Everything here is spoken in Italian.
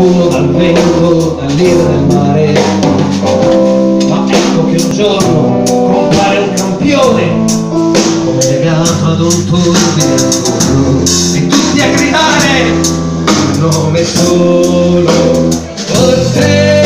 uno dal vento, dall'ira del mare. Ma ecco che un giorno compare un campione, legato ad un turbine e tutti a gridare, nome solo, potrebbe.